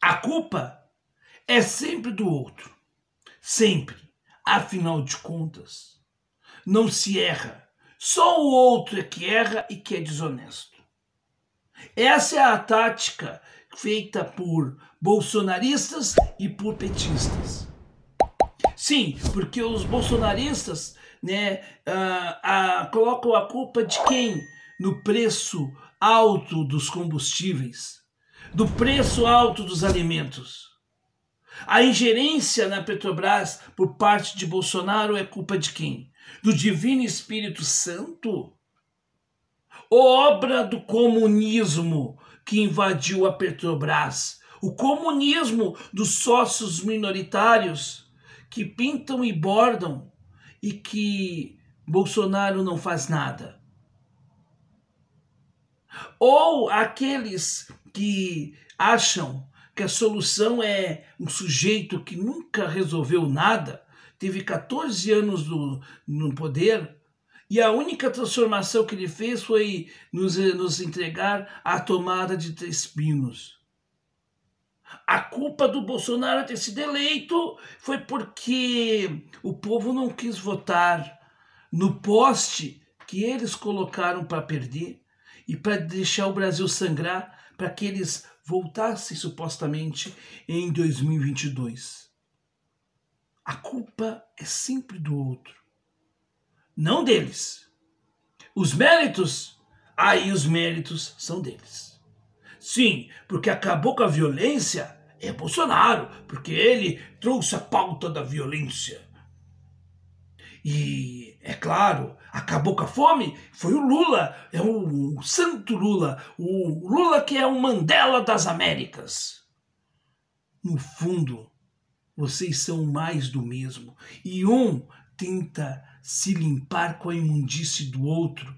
A culpa é sempre do outro. Sempre. Afinal de contas, não se erra. Só o outro é que erra e que é desonesto. Essa é a tática feita por bolsonaristas e por petistas. Sim, porque os bolsonaristas né, ah, colocam a culpa de quem? No preço alto dos combustíveis, do preço alto dos alimentos. A ingerência na Petrobras por parte de Bolsonaro é culpa de quem? Do Divino Espírito Santo? Obra do comunismo que invadiu a Petrobras, o comunismo dos sócios minoritários que pintam e bordam e que Bolsonaro não faz nada. Ou aqueles que acham que a solução é um sujeito que nunca resolveu nada, teve 14 anos no, no poder, e a única transformação que ele fez foi nos, nos entregar a tomada de três pinos. A culpa do Bolsonaro ter sido eleito foi porque o povo não quis votar no poste que eles colocaram para perder e para deixar o Brasil sangrar para que eles voltassem supostamente em 2022. A culpa é sempre do outro, não deles. Os méritos, aí os méritos são deles. Sim, porque acabou com a violência é Bolsonaro, porque ele trouxe a pauta da violência. E, é claro, acabou com a fome? Foi o Lula, é o, o santo Lula, o Lula que é o Mandela das Américas. No fundo, vocês são mais do mesmo, e um tenta se limpar com a imundície do outro